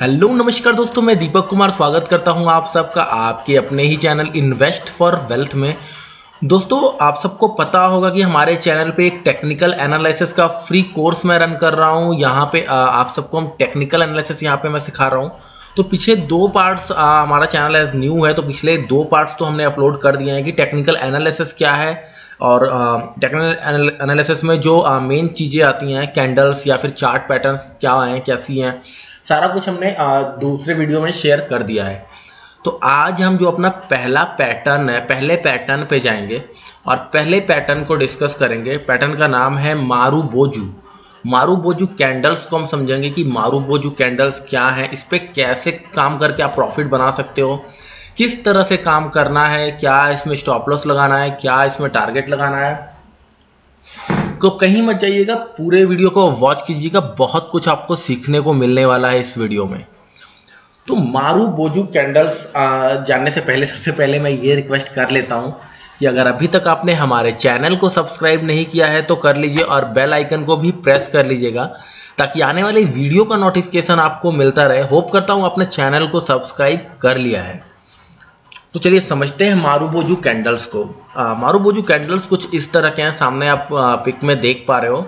Hello, नमस्कार दोस्तों, मैं दीपक कुमार स्वागत करता हूँ आप सबका, आपके अपने ही चैनल इन्वेस्ट फॉर वेल्थ में। दोस्तों, आप सबको पता होगा कि हमारे चैनल पे एक टेक्निकल एनालिसिस का फ्री कोर्स मैं रन कर रहा हूँ। यहाँ पे आप सबको हम टेक्निकल एनालिसिस यहाँ पे मैं सिखा रहा हूँ। तो पीछे दो पार्ट्स हमारा चैनल एज न्यू है तो पिछले दो पार्ट्स तो हमने अपलोड कर दिए हैं कि टेक्निकल एनालिसिस क्या है और टेक्निकल एनालिसिस में जो मेन चीज़ें आती हैं, कैंडल्स या फिर चार्ट पैटर्न्स क्या हैं, कैसी हैं सारा कुछ हमने दूसरे वीडियो में शेयर कर दिया है। तो आज हम जो अपना पहला पैटर्न है, पहले पैटर्न पे जाएँगे और पहले पैटर्न को डिस्कस करेंगे। पैटर्न का नाम है मारू बोजू। मारू बोजू कैंडल्स को हम समझेंगे कि मारू बोजू कैंडल्स क्या है, इस पर कैसे काम करके आप प्रॉफिट बना सकते हो, किस तरह से काम करना है, क्या इसमें स्टॉप लॉस लगाना है, क्या इसमें टारगेट लगाना है। तो कहीं मत जाइएगा, पूरे वीडियो को वॉच कीजिएगा, बहुत कुछ आपको सीखने को मिलने वाला है इस वीडियो में। तो मारू बोजू कैंडल्स जानने से पहले, सबसे पहले मैं ये रिक्वेस्ट कर लेता हूँ कि अगर अभी तक आपने हमारे चैनल को सब्सक्राइब नहीं किया है तो कर लीजिए और बेल आइकन को भी प्रेस कर लीजिएगा, ताकि आने वाले वीडियो का नोटिफिकेशन आपको मिलता रहे। होप करता हूँ अपने चैनल को सब्सक्राइब कर लिया है। तो चलिए समझते हैं मारू बोजू कैंडल्स को। आ, मारू बोजू कैंडल्स कुछ इस तरह के हैं सामने आप आ, पिक में देख पा रहे हो।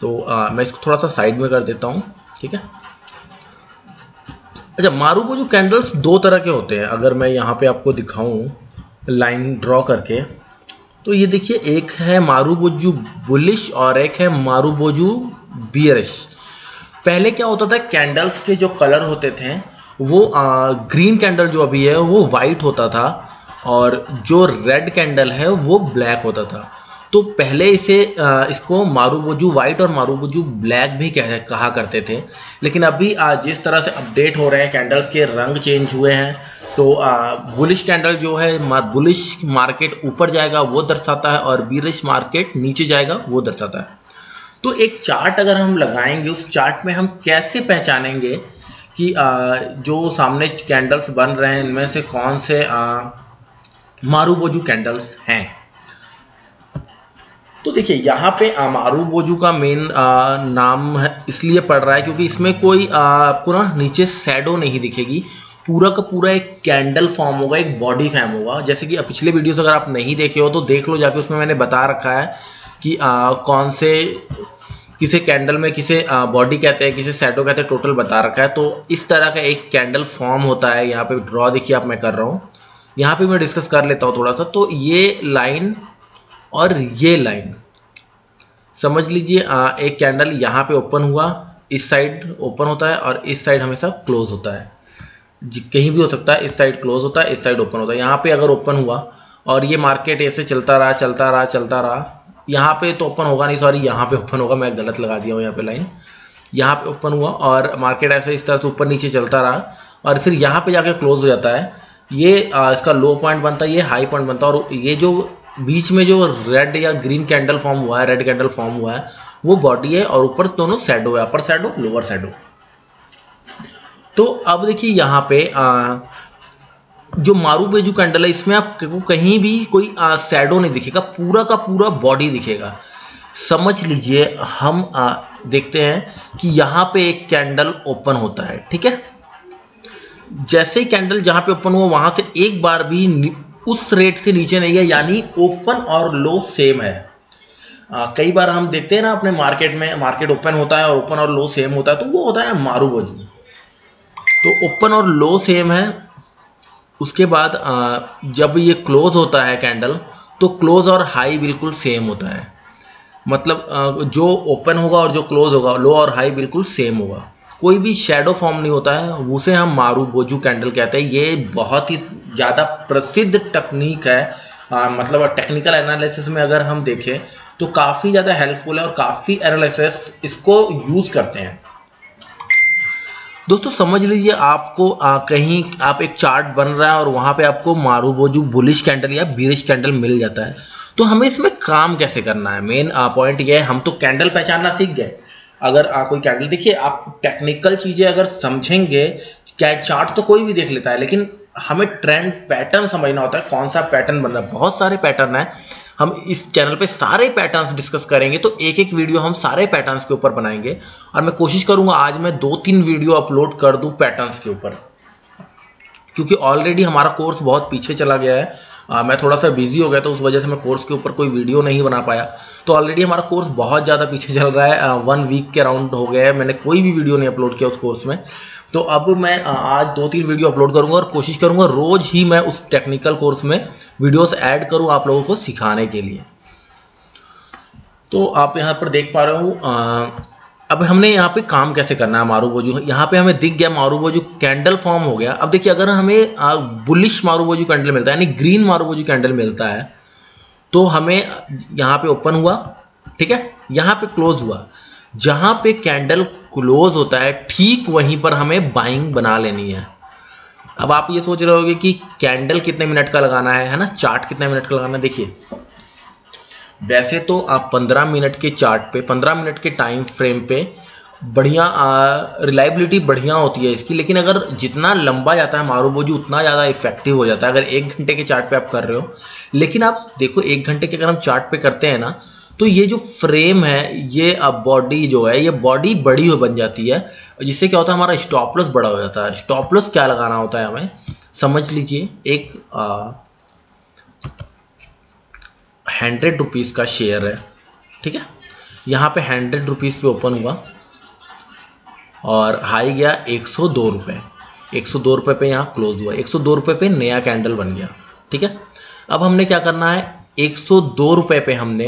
तो आ, मैं इसको थोड़ा सा साइड में कर देता हूँ ठीक है? अच्छा मारू बोजू कैंडल्स दो तरह के होते हैं अगर मैं यहाँ पे आपको दिखाऊँ लाइन ड्रॉ करके। तो ये देखिए एक है मारू बोजू बुलिश और एक है मारू बोजू बियरिश पहले क्या होता था कैंडल्स के जो कलर होते थे वो ग्रीन कैंडल जो अभी है, वो वाइट होता था और जो रेड कैंडल है, वो ब्लैक होता था। तो पहले इसे इसको मारूबोजू वाइट और मारूबोजू ब्लैक भी कह, कहा करते थे। लेकिन अभी जिस तरह से अपडेट हो रहे हैं कैंडल्स के रंग चेंज हुए हैं तो बुलिश कैंडल जो है बुलिश मार्केट ऊपर जाएगा, वो दर्शाता है, और बीरिश मार्केट नीचे जाएगा, वो दर्शाता है। तो एक चार्ट अगर हम लगाएँगे, उस चार्ट में हम कैसे पहचानेंगे कि जो सामने कैंडल्स बन रहे हैं इनमें से कौन से मारूबोजू कैंडल्स हैं? तो देखिए यहाँ पे मारू बोजू का मेन नाम इसलिए पड़ रहा है क्योंकि इसमें कोई आपको ना नीचे सैडो नहीं दिखेगी। पूरा का पूरा एक कैंडल फॉर्म होगा एक बॉडी फैम होगा। जैसे कि पिछले वीडियोस अगर आप नहीं देखे हो तो देख लो जाके उसमें मैंने बता रखा है कि आ, कौन से किसे कैंडल में किसे बॉडी कहते हैं, किसे सैडो कहते हैं टोटल बता रखा है। तो इस तरह का एक कैंडल फॉर्म होता है, यहाँ पे ड्रॉ देखिए आप मैं कर रहा हूँ। यहाँ पे मैं डिस्कस कर लेता हूँ थोड़ा सा। तो ये लाइन और ये लाइन समझ लीजिए एक कैंडल यहाँ पे ओपन हुआ, इस साइड ओपन होता है और इस साइड हमेशा क्लोज होता है। कहीं भी हो सकता है, इस साइड क्लोज होता है, इस साइड ओपन होता है। यहाँ पे अगर ओपन हुआ और ये मार्केट ऐसे चलता रहा चलता रहा चलता रहा यहाँ पे तो ओपन होगा नहीं सॉरी यहाँ पे ओपन होगा मैं गलत लगा दिया हूँ यहाँ पे लाइन यहाँ पे ओपन हुआ और मार्केट ऐसे इस तरह से ऊपर नीचे चलता रहा और फिर यहाँ पे जाके क्लोज हो जाता है। ये आ, इसका लो पॉइंट बनता है ये हाई पॉइंट बनता है और ये जो बीच में जो रेड या ग्रीन कैंडल फॉर्म हुआ है रेड कैंडल फॉर्म हुआ है वो बॉडी है और ऊपर दोनों सैडो है अपर सैडो लोअर सैडो तो अब देखिए यहाँ पे आ, जो मारू बेजू कैंडल है इसमें आपको कहीं भी कोई सैडो नहीं दिखेगा पूरा का पूरा बॉडी दिखेगा। समझ लीजिए हम आ, देखते हैं कि यहाँ पे एक कैंडल ओपन होता है ठीक है? जैसे ही कैंडल जहाँ पे ओपन हुआ वहाँ से एक बार भी उस रेट से नीचे नहीं है यानी ओपन और लो सेम है। आ, कई बार हम देखते हैं ना अपने मार्केट में मार्केट ओपन होता है और ओपन और लो सेम होता है तो वो होता है मारू बजू तो ओपन और लो सेम है उसके बाद जब ये क्लोज होता है कैंडल तो क्लोज और हाई बिल्कुल सेम होता है। मतलब जो ओपन होगा और जो क्लोज होगा लो और हाई बिल्कुल सेम होगा। कोई भी शेडो फॉर्म नहीं होता है उसे हम मारू बोजू कैंडल कहते हैं। ये बहुत ही ज़्यादा प्रसिद्ध टेक्निक है। आ, मतलब टेक्निकल एनालिसिस में अगर हम देखें तो काफ़ी ज़्यादा हेल्पफुल है और काफ़ी एनालिसिस इसको यूज़ करते हैं। दोस्तों समझ लीजिए आपको आ, कहीं आप एक चार्ट बन रहा है और वहाँ पे आपको मारू बोजू बुलिश कैंडल या बीरिश कैंडल मिल जाता है। तो हमें इसमें काम कैसे करना है? मेन पॉइंट ये है हम तो कैंडल पहचानना सीख गए। अगर आ, कोई कैंडल देखिए आप टेक्निकल चीज़ें अगर समझेंगे चार्ट तो कोई भी देख लेता है लेकिन हमें ट्रेंड पैटर्न समझना होता है कौन सा पैटर्न बन रहा है। बहुत सारे पैटर्न है। हम इस चैनल पे सारे पैटर्न्स डिस्कस करेंगे तो एक एक वीडियो हम सारे पैटर्न्स के ऊपर बनाएँगे। और मैं कोशिश करूँगा आज मैं दो तीन वीडियो अपलोड कर दूँ पैटर्न्स के ऊपर। क्योंकि ऑलरेडी हमारा कोर्स बहुत पीछे चला गया है। आ, मैं थोड़ा सा बिज़ी हो गया तो उस वजह से मैं कोर्स के ऊपर कोई वीडियो नहीं बना पाया। तो ऑलरेडी हमारा कोर्स बहुत ज़्यादा पीछे चल रहा है। वन वीक के अराउंड हो गया है। मैंने कोई भी वीडियो नहीं अपलोड किया उस कोर्स में। तो अब मैं आज दो तीन वीडियो अपलोड करूँगा और कोशिश करूँगा रोज ही मैं उस टेक्निकल कोर्स में वीडियोस ऐड करूँ आप लोगों को सिखाने के लिए। तो आप यहाँ पर देख पा रहे हो अब हमने यहाँ पे काम कैसे करना है मारू बोजू यहाँ पे हमें दिख गया मारू बोजू कैंडल फॉर्म हो गया। अब देखिए, अगर हमें बुलिश मारू बोजू कैंडल मिलता है, यानी ग्रीन मारू बोजू कैंडल मिलता है तो हमें यहाँ पे ओपन हुआ, ठीक है? यहाँ पे क्लोज हुआ। जहाँ पे कैंडल क्लोज होता है, ठीक वहीं पर हमें बाइंग बना लेनी है। अब आप ये सोच रहे होगे कि कैंडल कितने मिनट का लगाना है है ना? चार्ट कितने मिनट का लगाना है? देखिए, वैसे तो आप 15 मिनट के चार्ट पे 15 मिनट के टाइम फ्रेम पे बढ़िया रिलायबिलिटी बढ़िया होती है इसकी, लेकिन अगर जितना लंबा जाता है मारो बोझू उतना ज़्यादा इफ़ेक्टिव हो जाता है, अगर एक घंटे के चार्ट पे आप कर रहे हो। लेकिन आप देखो, एक घंटे के अगर हम चार्ट पे करते हैं ना तो ये जो फ्रेम है, ये अब बॉडी जो है, ये बॉडी बड़ी हो बन जाती है जिससे क्या होता है, हमारा स्टॉपलस बड़ा हो जाता है। स्टॉपलस क्या लगाना होता है हमें? समझ लीजिए, एक हंड्रेड रुपीज़ का शेयर है, ठीक है? यहाँ पे हंड्रेड रुपीज़ पे ओपन हुआ और हाई गया एक सौ दो रुपये एक सौ दो रुपये पे यहाँ क्लोज हुआ। एक सौ दो रुपये पे नया कैंडल बन गया, ठीक है? अब हमने क्या करना है? एक सौ दो रुपये पे हमने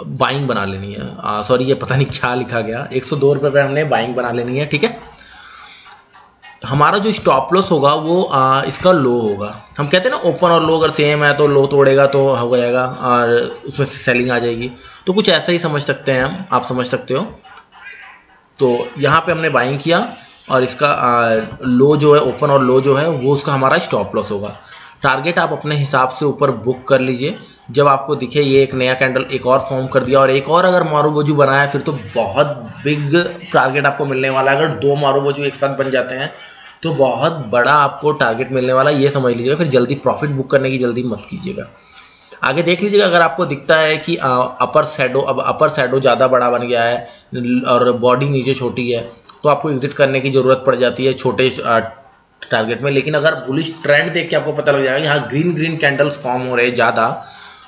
बाइंग बना लेनी है। सॉरी ये पता नहीं क्या लिखा गया। एक सौ दो रुपये पे हमने बाइंग बना लेनी है ठीक है? हमारा जो स्टॉप लॉस होगा वो आ, इसका लो होगा। हम कहते हैं ना ओपन और लो अगर सेम है तो लो तोड़ेगा तो हो जाएगा और उसमें से सेलिंग आ जाएगी। तो कुछ ऐसा ही समझ सकते हैं हम आप समझ सकते हो। तो यहाँ पे हमने बाइंग किया और इसका आ, लो जो है ओपन और लो जो है वो उसका हमारा स्टॉप लॉस होगा। टारगेट आप अपने हिसाब से ऊपर बुक कर लीजिए। जब आपको दिखे ये एक नया कैंडल एक और फॉर्म कर दिया और एक और अगर मारू बोजू बनाया, फिर तो बहुत बिग टारगेट आपको मिलने वाला है। अगर दो मारू बोजू एक साथ बन जाते हैं तो बहुत बड़ा आपको टारगेट मिलने वाला ये समझ लीजिएगा, फिर जल्दी प्रॉफिट बुक करने की जल्दी मत कीजिएगा। आगे देख लीजिएगा, अगर आपको दिखता है कि अपर सैडो अब अपर सैडो ज़्यादा बड़ा बन गया है, और बॉडी नीचे छोटी है तो आपको एग्जिट करने की ज़रूरत पड़ जाती है। छोटे टारगेट में, लेकिन अगर बुलिश ट्रेंड देख के आपको पता लग जाएगा यहाँ ग्रीन ग्रीन कैंडल्स फॉर्म हो रहे हैं ज़्यादा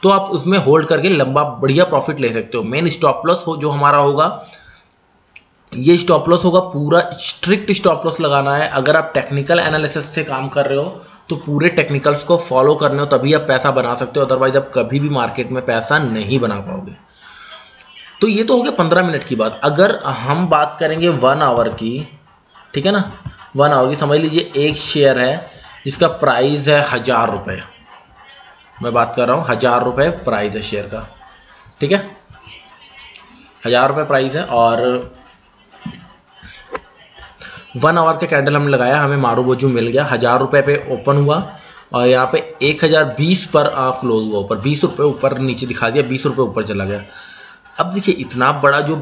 तो आप उसमें होल्ड करके लंबा, बढ़िया प्रॉफिट ले सकते हो। मेन स्टॉप लॉस हो, जो हमारा होगा, ये स्टॉप लॉस होगा, पूरा स्ट्रिक्ट स्टॉप लॉस लगाना है। अगर आप टेक्निकल एनालिसिस से काम कर रहे हो तो पूरे टेक्निकल्स को फॉलो करने हो, तभी आप पैसा बना सकते हो अदरवाइज़ आप कभी भी मार्केट में पैसा नहीं बना पाओगे। तो ये तो हो गया पंद्रह मिनट की बात। अगर हम बात करेंगे वन आवर की, ठीक है ना? वन की समझ लीजिए एक शेयर है, जिसका प्राइस है हज़ार रुपये मैं बात कर रहा हूँ, हज़ार रुपये प्राइस है शेयर का। ठीक है? हज़ार रुपये प्राइस है और वन आवर का कैंडल हमने लगाया, हमें मारू बोजू मिल गया। हज़ार रुपये पे ओपन हुआ और यहाँ पे एक हज़ार बीस पर क्लोज हुआ ऊपर। बीस रुपये ऊपर नीचे दिखा दिया, बीस रुपये ऊपर चला गया। अब देखिए, इतना बड़ा जो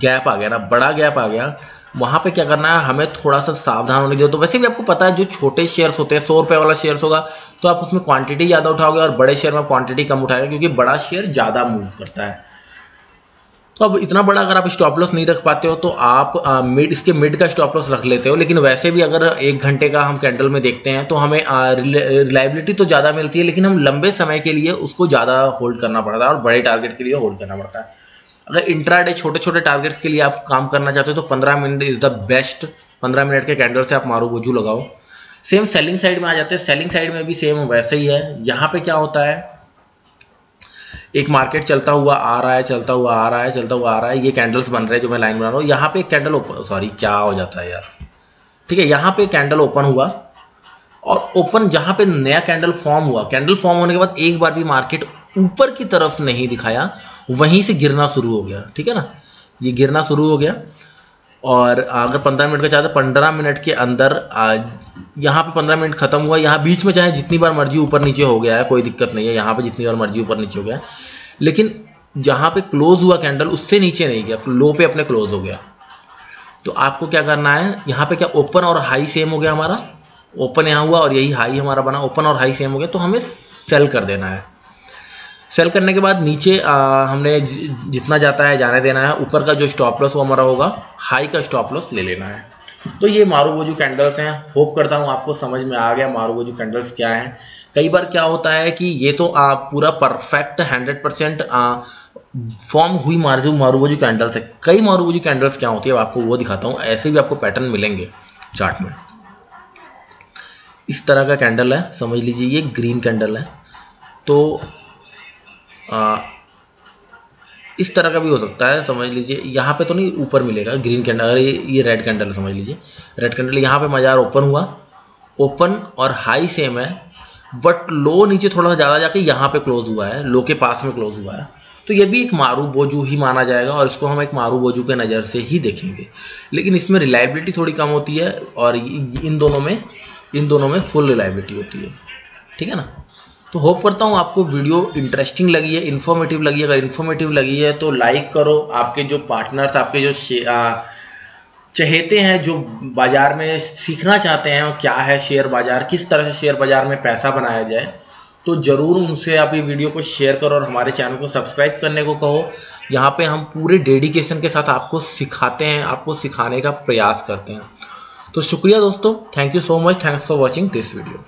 गैप आ गया ना, बड़ा गैप आ गया वहाँ पे क्या करना है हमें थोड़ा सा सावधान होने की तो वैसे भी आपको पता है जो छोटे शेयर्स होते हैं सौ रुपए वाला शेयर्स होगा तो आप उसमें क्वांटिटी ज़्यादा उठाओगे और बड़े शेयर में क्वांटिटी कम उठाएगा क्योंकि बड़ा शेयर ज़्यादा मूव करता है। तो अब इतना बड़ा अगर आप स्टॉप लॉस नहीं रख पाते हो तो आप आ, मिड इसके मिड का स्टॉप लॉस रख लेते हो। लेकिन वैसे भी अगर एक घंटे का हम कैंडल में देखते हैं तो हमें रिलायबिलिटी तो ज़्यादा मिलती है लेकिन हम लंबे समय के लिए उसको ज़्यादा होल्ड करना पड़ता है और बड़े टारगेट के लिए होल्ड करना पड़ता है। अगर इंट्राडे छोटे छोटे टारगेट्स के लिए आप काम करना चाहते हो तो पंद्रह मिनट इज़ द बेस्ट पंद्रह मिनट के कैंडल से आप मारो, बोझू लगाओ। सेम सेलिंग साइड में आ जाते हैं। सेलिंग साइड में भी सेम वैसे ही है। यहाँ पे क्या होता है? एक मार्केट चलता हुआ आ रहा है, चलता हुआ आ रहा है, चलता हुआ आ रहा है। ये कैंडल्स बन रहे हैं जो मैं लाइन बना रहा हूँ। यहाँ पे एक कैंडल ओपन सॉरी क्या हो जाता है यार? ठीक है, यहाँ पे कैंडल ओपन हुआ। और ओपन जहाँ पे नया कैंडल फॉर्म हुआ। कैंडल फॉर्म होने के बाद एक बार भी मार्केट ऊपर की तरफ़ नहीं दिखाया, वहीं से गिरना शुरू हो गया, ठीक है ना? ये गिरना शुरू हो गया। और अगर पंद्रह मिनट का चाहते पंद्रह मिनट के अंदर यहाँ पे पंद्रह मिनट खत्म हुआ, यहाँ बीच में चाहे जितनी बार मर्ज़ी ऊपर नीचे हो गया है, कोई दिक्कत नहीं है, यहाँ पे जितनी बार मर्ज़ी ऊपर नीचे हो गया लेकिन जहाँ पे क्लोज हुआ कैंडल उससे नीचे नहीं गया, लो पे अपने क्लोज हो गया। तो आपको क्या करना है, यहाँ पे क्या ओपन और हाई सेम हो गया हमारा? ओपन यहाँ हुआ और यही हाई हमारा बना ओपन और हाई सेम हो गया तो हमें सेल कर देना है। सेल करने के बाद नीचे आ, हमने जितना जाता है जाने देना है। ऊपर का जो स्टॉप लॉस वो हमारा होगा हाई का स्टॉप लॉस ले लेना है। तो ये मारू बोजू कैंडल्स हैं। होप करता हूँ आपको समझ में आ गया मारू बोजू कैंडल्स क्या हैं। कई बार क्या होता है कि ये तो आप पूरा परफेक्ट हंड्रेड परसेंट फॉर्म हुई मारू मारू बोजू कैंडल्स है। कई मारू बोजू कैंडल्स क्या होती है आपको वो दिखाता हूँ। ऐसे भी आपको पैटर्न मिलेंगे चार्ट में। इस तरह का कैंडल है समझ लीजिए ये ग्रीन कैंडल है। तो इस तरह का भी हो सकता है, समझ लीजिए। यहाँ पे तो नहीं ऊपर मिलेगा ग्रीन कैंडल अगर ये ये रेड कैंडल समझ लीजिए। रेड कैंडल यहाँ पे मजार ओपन हुआ। ओपन और हाई सेम है बट लो नीचे थोड़ा सा ज़्यादा जाके यहाँ पे क्लोज हुआ है। लो के पास में क्लोज हुआ है। तो ये भी एक मारू बोजू ही माना जाएगा और इसको हम एक मारू बोजू के नज़र से ही देखेंगे। लेकिन इसमें रिलायबिलिटी थोड़ी कम होती है और इन दोनों में, इन दोनों में फुल रिलायबिलिटी होती है। ठीक है ना? तो होप करता हूँ आपको वीडियो इंटरेस्टिंग लगी है इन्फॉर्मेटिव लगी है। अगर इन्फॉर्मेटिव लगी है तो लाइक करो। आपके जो पार्टनर्स आपके जो चहेते हैं जो बाज़ार में सीखना चाहते हैं, क्या है शेयर बाज़ार, किस तरह से शेयर बाज़ार में पैसा बनाया जाए तो ज़रूर उनसे आप ये वीडियो को शेयर करो और हमारे चैनल को सब्सक्राइब करने को कहो। यहाँ पे हम पूरे डेडिकेशन के साथ आपको सिखाते हैं, आपको सिखाने का प्रयास करते हैं। तो शुक्रिया दोस्तों। Thank you so much thanks for watching this video